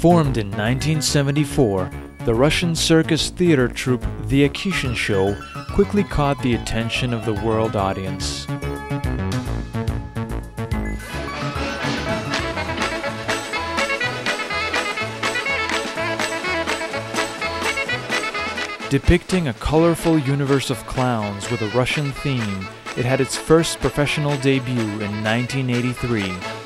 Formed in 1974, the Russian circus theater troupe The Akishin Show quickly caught the attention of the world audience. Depicting a colorful universe of clowns with a Russian theme, it had its first professional debut in 1983.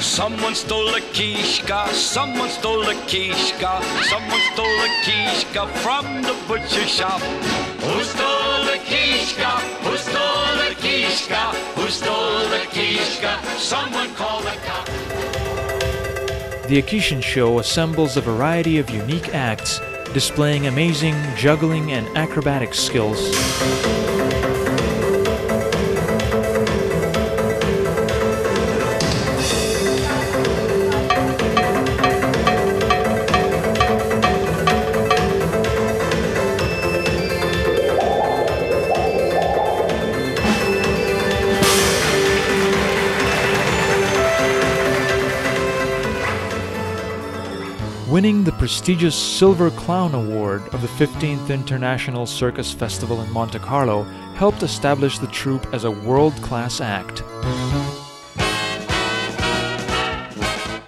Someone stole a kishka, someone stole a kishka, someone stole a kishka from the butcher shop. Who stole the kishka? Who stole the kishka? Who stole the kishka? Someone call the cop. The Akishin Show assembles a variety of unique acts displaying amazing juggling and acrobatic skills. Winning the prestigious Silver Clown Award of the 15th International Circus Festival in Monte Carlo helped establish the troupe as a world class act.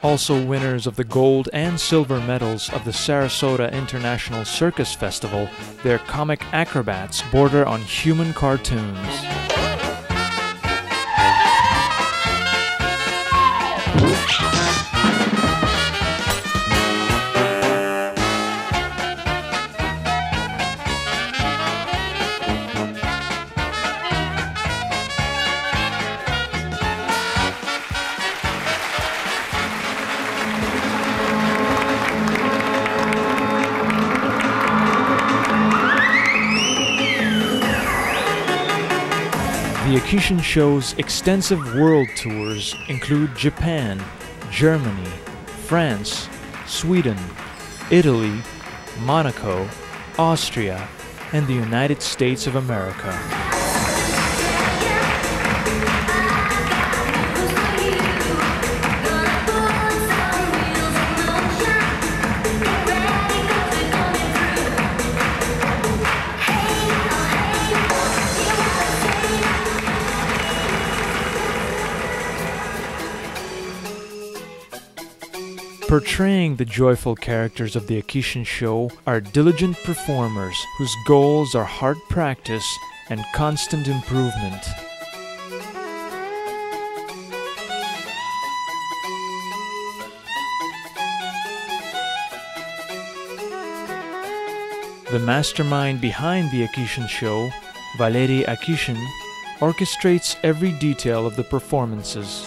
Also, winners of the gold and silver medals of the Sarasota International Circus Festival, their comic acrobats border on human cartoons. The Akishin Show's extensive world tours include Japan, Germany, France, Sweden, Italy, Monaco, Austria, and the United States of America. Portraying the joyful characters of the Akishin show are diligent performers whose goals are hard practice and constant improvement. The mastermind behind the Akishin show, Valery Akishin, orchestrates every detail of the performances.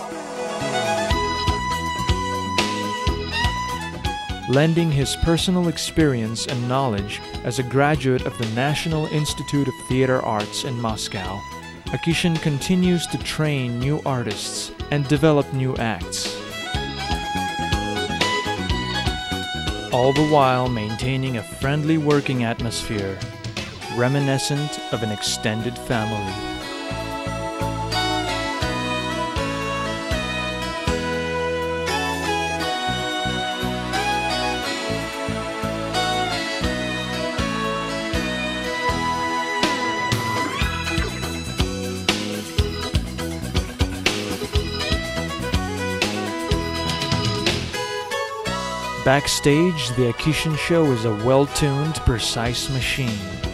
Lending his personal experience and knowledge as a graduate of the National Institute of Theater Arts in Moscow. Akishin continues to train new artists and develop new acts. All the while maintaining a friendly working atmosphere, reminiscent of an extended family. Backstage, the Akishin show is a well tuned, precise machine.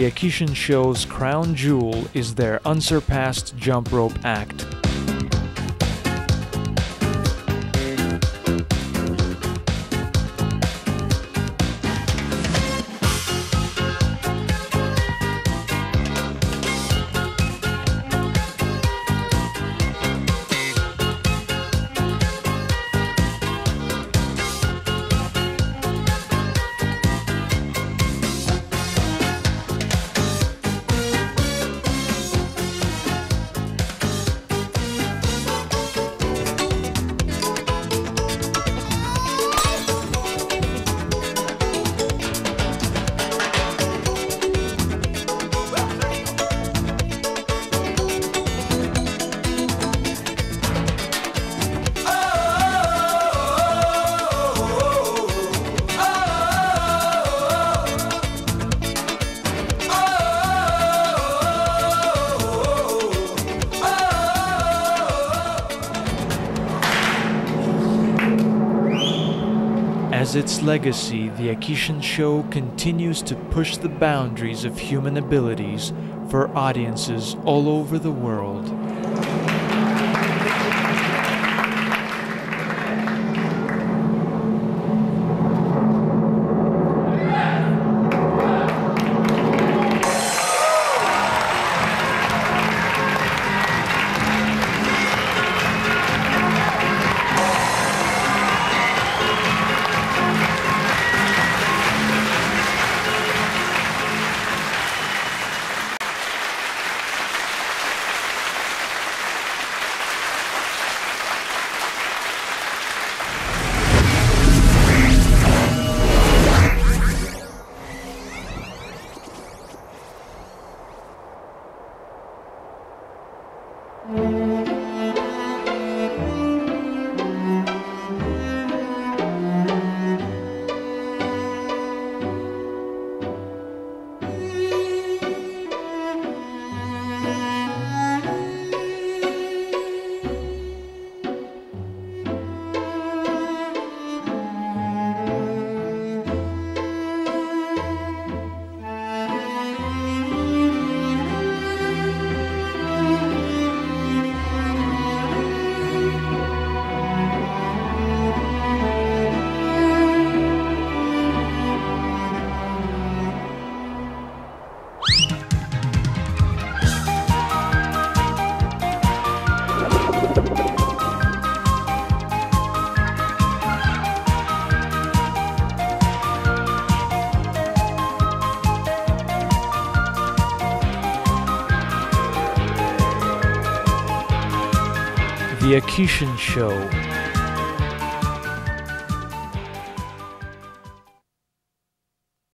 The Akishin show's crown jewel is their unsurpassed jump rope act. As its legacy, the Akishin Show continues to push the boundaries of human abilities for audiences all over the world. The Akishin Show